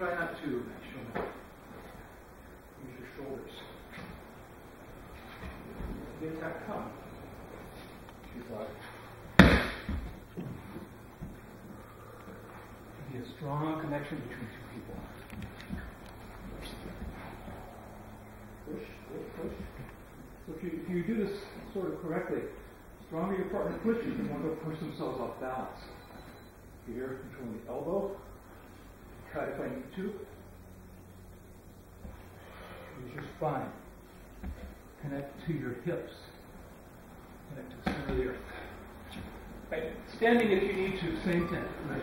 try not to. Use your shoulders. The attack come. Like. Be a strong connection between two people. Push, push, push. So if you, if you do this sort of correctly, stronger your partner pushes, the more they'll push themselves off balance. Here, controlling the elbow. Try if I need to. Use your spine. Connect to your hips. Connect to the center of the earth. Right. Standing if you need to, same thing. Right.